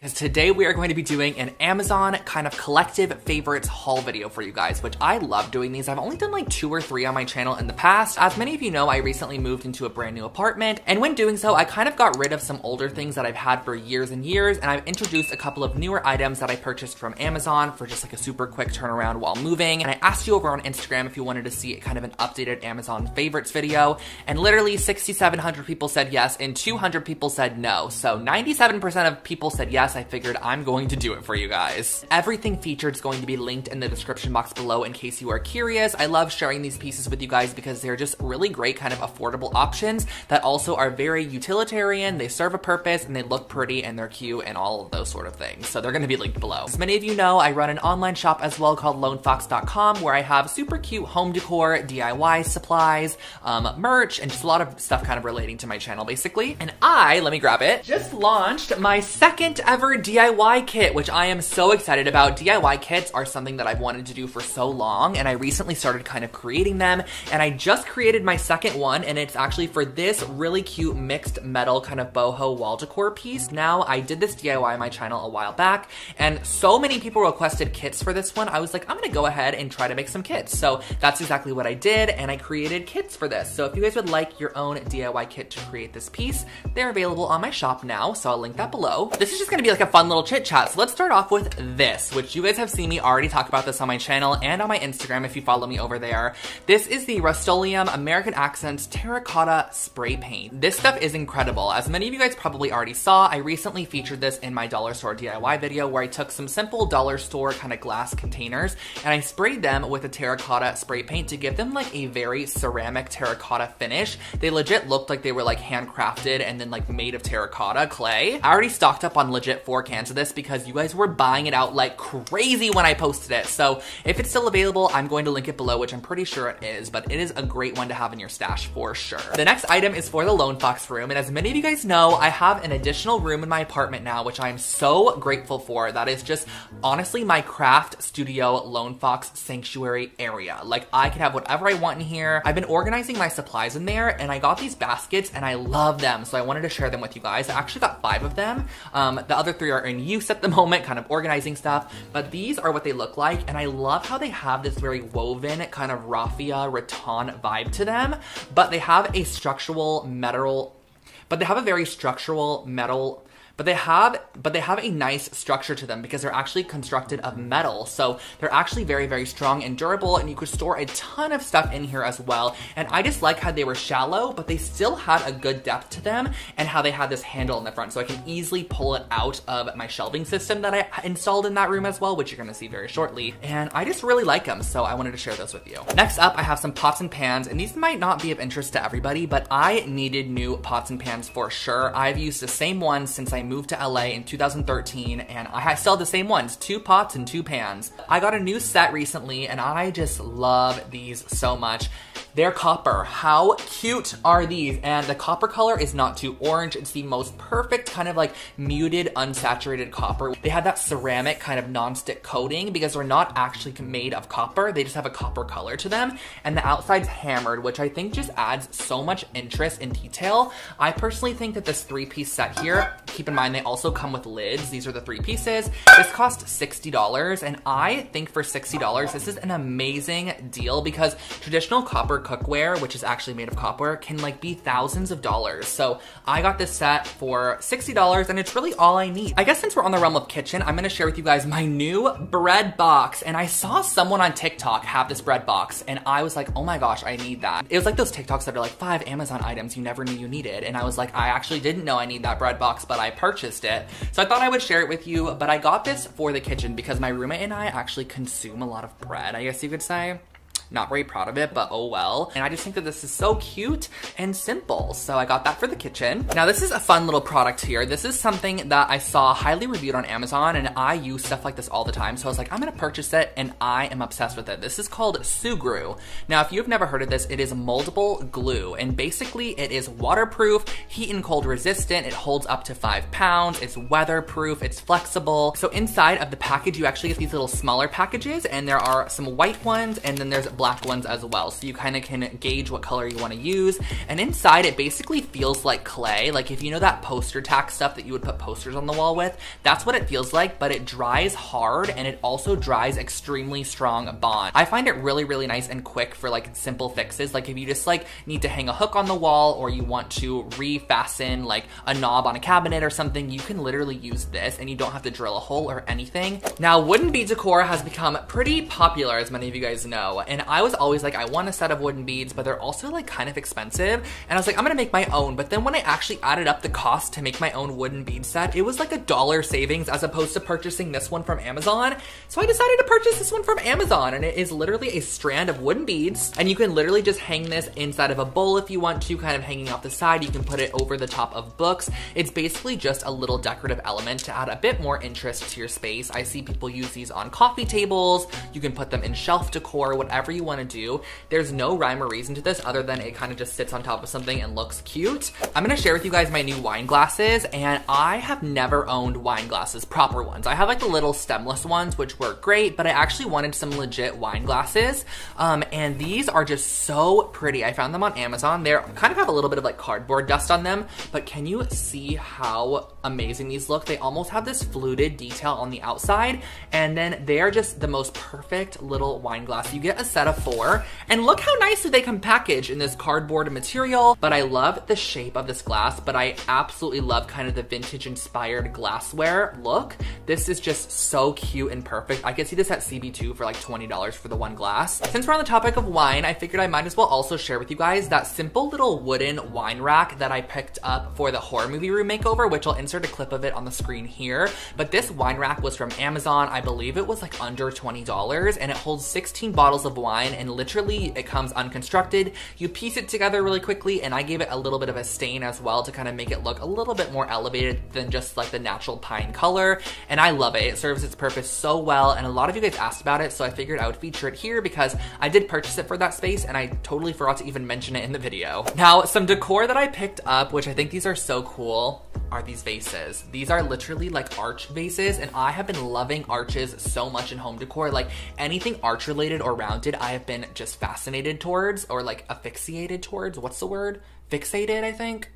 because today we are going to be doing an Amazon kind of collective favorites haul video for you guys, which I love doing these. I've only done like two or three on my channel in the past. As many of you know, I recently moved into a brand new apartment, and when doing so, I kind of got rid of some older things that I've had for years and years, and I've introduced a couple of newer items that I purchased from Amazon for just like a super quick turnaround while moving. And I asked you over on Instagram if you wanted to see kind of an updated Amazon favorites video, and literally 6,700 people said yes, and 200 people said no. So 97% of people said yes I figured I'm going to do it for you guys. Everything featured is going to be linked in the description box below in case you are curious. I love sharing these pieces with you guys because they're just really great kind of affordable options that also are very utilitarian, they serve a purpose, and they look pretty and they're cute and all of those sort of things. So they're gonna be linked below. As many of you know, I run an online shop as well called lonefox.com where I have super cute home decor, DIY supplies, um, merch, and just a lot of stuff kind of relating to my channel basically. And I, let me grab it, just launched my second ever DIY kit, which I am so excited about. DIY kits are something that I've wanted to do for so long, and I recently started kind of creating them, and I just created my second one, and it's actually for this really cute mixed metal kind of boho wall decor piece. Now, I did this DIY on my channel a while back, and so many people requested kits for this one, I was like, I'm gonna go ahead and try to make some kits. So that's exactly what I did, and I created kits for this. So if you guys would like your own DIY kit to create this piece, they're available on my shop now, so I'll link that below. This is just gonna be like a fun little chit chat. So let's start off with this, which you guys have seen me already talk about this on my channel and on my Instagram if you follow me over there. This is the Rust-Oleum American Accents Terracotta Spray Paint. This stuff is incredible. As many of you guys probably already saw, I recently featured this in my dollar store DIY video where I took some simple dollar store kind of glass containers and I sprayed them with a terracotta spray paint to give them like a very ceramic terracotta finish. They legit looked like they were like handcrafted and then like made of terracotta clay. I already stocked up on legit four cans of this because you guys were buying it out like crazy when I posted it. So if it's still available, I'm going to link it below, which I'm pretty sure it is, but it is a great one to have in your stash for sure. The next item is for the Lone Fox room, and as many of you guys know, I have an additional room in my apartment now, which I'm so grateful for. That is just honestly my craft studio Lone Fox sanctuary area. Like I can have whatever I want in here. I've been organizing my supplies in there, and I got these baskets, and I love them, so I wanted to share them with you guys. I actually got five of them. Um, the other three are in use at the moment, kind of organizing stuff, but these are what they look like, and I love how they have this very woven kind of raffia rattan vibe to them, but they have a structural metal, but they have a very structural metal but they have but they have a nice structure to them because they're actually constructed of metal. So they're actually very very strong and durable and you could store a ton of stuff in here as well. And i just like how they were shallow but they still had a good depth to them and how they had this handle in the front. So i can easily pull it out of my shelving system that i installed in that room as well which you're to see very shortly. And i just really like them so i wanted to share those with you. Next up i have some pots and pans and these might not be of interest to everybody but i needed new pots and pans for sure. I've used the same ones since i moved to LA in 2013 and I still the same ones, two pots and two pans. I got a new set recently and I just love these so much. They're copper. How cute are these? And the copper color is not too orange. It's the most perfect kind of like muted, unsaturated copper. They have that ceramic kind of non-stick coating because they're not actually made of copper. They just have a copper color to them. And the outside's hammered, which I think just adds so much interest and detail. I personally think that this three-piece set here, keep in mind they also come with lids. These are the three pieces. This cost $60 and I think for $60, this is an amazing deal because traditional copper cookware, which is actually made of copper, can like be thousands of dollars. So I got this set for $60 and it's really all I need. I guess since we're on the realm of kitchen, I'm gonna share with you guys my new bread box. And I saw someone on TikTok have this bread box and I was like, oh my gosh, I need that. It was like those TikToks that are like five Amazon items you never knew you needed. And I was like, I actually didn't know I need that bread box, but I purchased it. So I thought I would share it with you, but I got this for the kitchen because my roommate and I actually consume a lot of bread, I guess you could say. Not very proud of it, but oh well. And I just think that this is so cute and simple. So I got that for the kitchen. Now this is a fun little product here. This is something that I saw highly reviewed on Amazon and I use stuff like this all the time. So I was like, I'm gonna purchase it and I am obsessed with it. This is called Sugru. Now, if you've never heard of this, it is moldable glue. And basically it is waterproof, heat and cold resistant. It holds up to five pounds. It's weatherproof, it's flexible. So inside of the package, you actually get these little smaller packages and there are some white ones and then there's black ones as well. So you kind of can gauge what color you want to use. And inside it basically feels like clay. Like if you know that poster tack stuff that you would put posters on the wall with, that's what it feels like, but it dries hard and it also dries extremely strong bond. I find it really, really nice and quick for like simple fixes. Like if you just like need to hang a hook on the wall or you want to refasten like a knob on a cabinet or something, you can literally use this and you don't have to drill a hole or anything. Now, wooden bead decor has become pretty popular, as many of you guys know. And I was always like, I want a set of wooden beads, but they're also like kind of expensive. And I was like, I'm gonna make my own. But then when I actually added up the cost to make my own wooden bead set, it was like a dollar savings as opposed to purchasing this one from Amazon. So I decided to purchase this one from Amazon and it is literally a strand of wooden beads. And you can literally just hang this inside of a bowl if you want to, kind of hanging off the side. You can put it over the top of books. It's basically just a little decorative element to add a bit more interest to your space. I see people use these on coffee tables. You can put them in shelf decor, whatever you wanna do. There's no rhyme or reason to this other than it kind of just sits on top of something and looks cute. I'm gonna share with you guys my new wine glasses and I have never owned wine glasses, proper ones. I have like the little stemless ones, which work great, but I actually wanted some legit wine glasses. Um, and these are just so pretty. I found them on Amazon. They're kind of have a little bit of like cardboard dust on them, but can you see how amazing these look? They almost have this fluted detail on the outside, and then they are just the most perfect little wine glass. You get a set of four, and look how nicely they come packaged in this cardboard material, but I love the shape of this glass, but I absolutely love kind of the vintage inspired glassware look. This is just so cute and perfect. I could see this at CB2 for like $20 for the one glass. Since we're on the topic of wine, I figured I might as well also share with you guys that simple little wooden wine rack that I picked up for the horror movie room makeover, which I'll insert a clip of it on the screen here. But this wine rack was from Amazon. I believe it was like under $20 and it holds 16 bottles of wine and literally it comes unconstructed. You piece it together really quickly and I gave it a little bit of a stain as well to kind of make it look a little bit more elevated than just like the natural pine color. And I love it. It serves its purpose so well and a lot of you guys asked about it so I figured I would feature it here because I did purchase it for that space and I totally forgot to even mention it in the video. Now, some decor that I picked up, which I think these are so cool, are these vases. These are literally like arch vases and I have been loving arches so much in home decor. Like anything arch related or rounded, I have been just fascinated towards or like asphyxiated towards. What's the word? Fixated, I think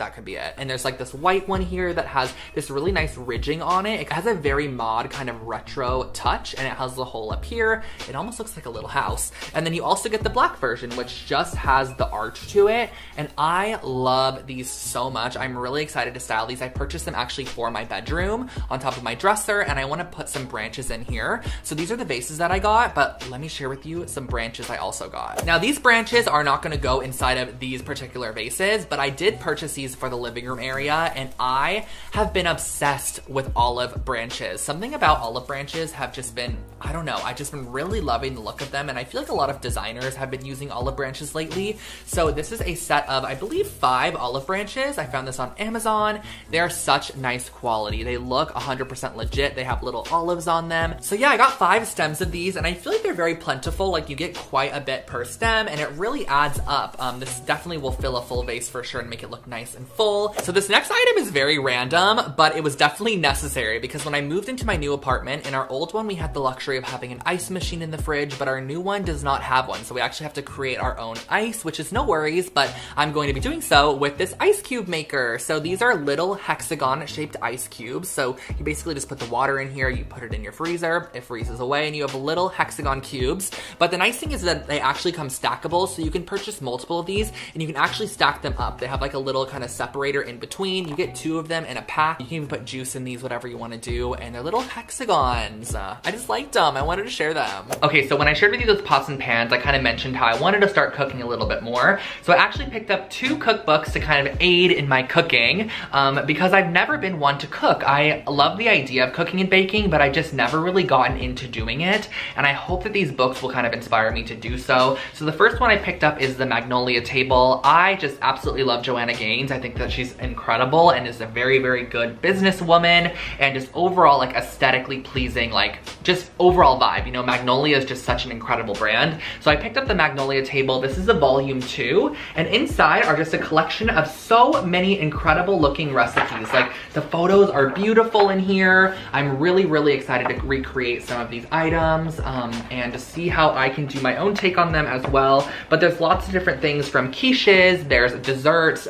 that could be it. And there's like this white one here that has this really nice ridging on it. It has a very mod kind of retro touch and it has the hole up here. It almost looks like a little house. And then you also get the black version, which just has the arch to it. And I love these so much. I'm really excited to style these. I purchased them actually for my bedroom on top of my dresser and I wanna put some branches in here. So these are the vases that I got, but let me share with you some branches I also got. Now these branches are not gonna go inside of these particular vases, but I did purchase these for the living room area and I have been obsessed with olive branches. Something about olive branches have just been, I don't know, I've just been really loving the look of them and I feel like a lot of designers have been using olive branches lately. So this is a set of, I believe, five olive branches. I found this on Amazon. They're such nice quality. They look 100% legit. They have little olives on them. So yeah, I got five stems of these and I feel like they're very plentiful. Like you get quite a bit per stem and it really adds up. Um, this definitely will fill a full vase for sure and make it look nice and full. So this next item is very random, but it was definitely necessary because when I moved into my new apartment, in our old one, we had the luxury of having an ice machine in the fridge, but our new one does not have one. So we actually have to create our own ice, which is no worries, but I'm going to be doing so with this ice cube maker. So these are little hexagon shaped ice cubes. So you basically just put the water in here, you put it in your freezer, it freezes away, and you have little hexagon cubes. But the nice thing is that they actually come stackable, so you can purchase multiple of these and you can actually stack them up. They have like a little kind of separator in between. You get two of them in a pack. You can even put juice in these, whatever you want to do. And they're little hexagons. Uh, I just liked them. I wanted to share them. Okay, so when I shared with you those pots and pans, I kind of mentioned how I wanted to start cooking a little bit more. So I actually picked up two cookbooks to kind of aid in my cooking um, because I've never been one to cook. I love the idea of cooking and baking, but I just never really gotten into doing it. And I hope that these books will kind of inspire me to do so. So the first one I picked up is the Magnolia Table. I just absolutely love Joanna Gaines I think that she's incredible and is a very, very good businesswoman and just overall like aesthetically pleasing, like just overall vibe. You know, Magnolia is just such an incredible brand. So I picked up the Magnolia table. This is a volume two and inside are just a collection of so many incredible looking recipes. Like the photos are beautiful in here. I'm really, really excited to recreate some of these items um, and to see how I can do my own take on them as well. But there's lots of different things from quiches, there's desserts,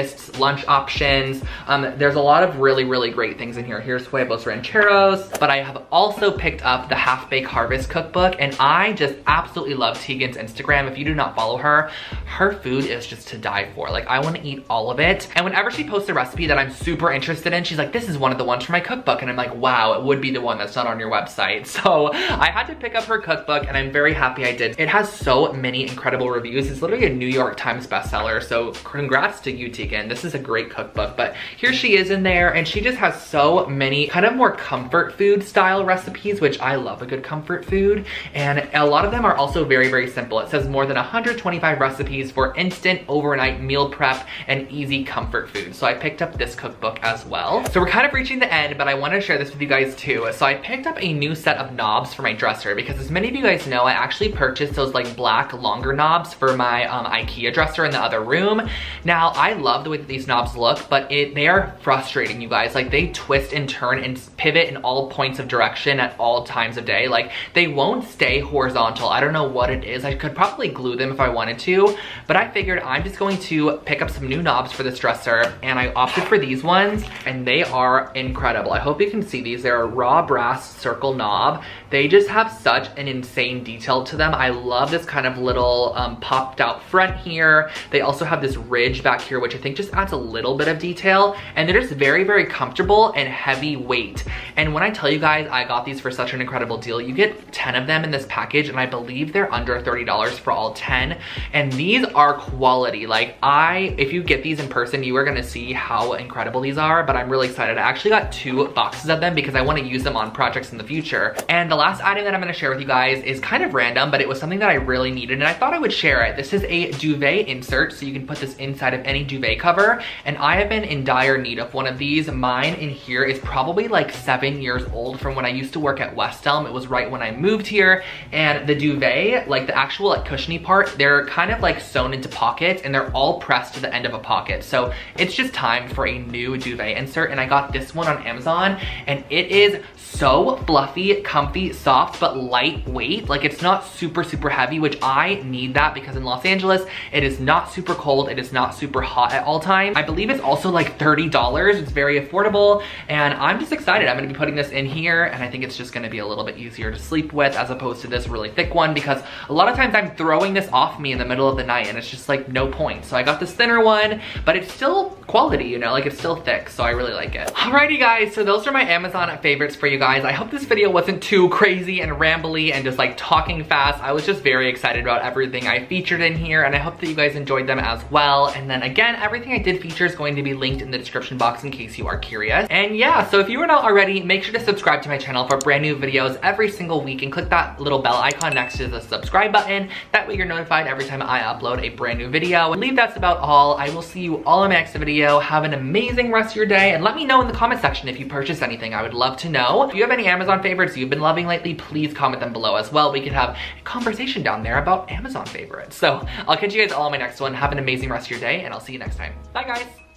breakfasts, lunch options. Um, there's a lot of really, really great things in here. Here's huevos rancheros, but I have also picked up the Half Baked Harvest cookbook and I just absolutely love Tieghan's Instagram. If you do not follow her, her food is just to die for. Like I wanna eat all of it. And whenever she posts a recipe that I'm super interested in, she's like, this is one of the ones for my cookbook. And I'm like, wow, it would be the one that's not on your website. So I had to pick up her cookbook and I'm very happy I did. It has so many incredible reviews. It's literally a New York Times bestseller. So congrats to you, Tieghan. This is a great cookbook. But here she is in there and she just has so many kind of more comfort food style recipes, which I love a good comfort food. And a lot of them are also very, very simple. It says more than 125 recipes for instant overnight meal prep and easy comfort food. So I picked up this cookbook as well. So we're kind of reaching the end, but I want to share this with you guys too. So I picked up a new set of knobs for my dresser because as many of you guys know, I actually purchased those like black longer knobs for my um, Ikea dresser in the other room. Now, I love the way that these knobs look, but it they are frustrating, you guys. Like they twist and turn and pivot in all points of direction at all times of day. Like they won't stay horizontal. I don't know what it is. I could probably glue them if I wanted to, but I figured I'm just going to pick up some new knobs for this dresser and I opted for these ones and they are incredible. I hope you can see these. They're a raw brass circle knob. They just have such an insane detail to them. I love this kind of little um, popped out front here. They also have this ridge back here, which I think just adds a little bit of detail. And they're just very, very comfortable and heavy weight. And when I tell you guys I got these for such an incredible deal, you get 10 of them in this package and I believe they're under $30 for all 10. And these are quality. Like I, if you get these in person, you are gonna see how incredible these are, but I'm really excited. I actually got two boxes of them because I wanna use them on projects in the future. And the last item that I'm gonna share with you guys is kind of random, but it was something that I really needed and I thought I would share it. This is a duvet insert, so you can put this inside of any duvet cover. And I have been in dire need of one of these. Mine in here is probably like seven years old from when I used to work at West Elm. It was right when I moved here. And the duvet, like the actual like cushiony part, they're kind of like sewn into pockets and they're all pressed to the end of a pocket. So it's just time for a new duvet insert. And I got this one on Amazon and it is so fluffy, comfy, soft, but lightweight. Like it's not super, super heavy, which I need that because in Los Angeles, it is not super cold. It is not super hot at all times. I believe it's also like $30. It's very affordable and I'm just excited. I'm gonna be putting this in here and I think it's just gonna be a little bit easier to sleep with as opposed to this really thick one because a lot of times I'm throwing this off me in the middle of the night and it's just like no point. So I got this thinner one, but it's still quality, you know, like it's still thick. So I really like it. Alrighty guys, so those are my Amazon favorites for you guys. I hope this video wasn't too crazy and rambly and just like talking fast. I was just very excited about everything I featured in here and I hope that you guys enjoyed them as well. And then again, everything I did feature is going to be linked in the description box in case you are curious. And yeah, so if you are not already, make sure to subscribe to my channel for brand new videos every single week and click that little bell icon next to the subscribe button. That way you're notified every time I upload a brand new video. I believe that's about all. I will see you all in my next video. Have an amazing rest of your day and let me know in the comment section if you purchased anything. I would love to know. If you have any Amazon favorites you've been loving lately, please comment them below as well. We could have a conversation down there about Amazon favorites. So I'll catch you guys all in my next one. Have an amazing rest of your day and I'll see you next time. Bye guys.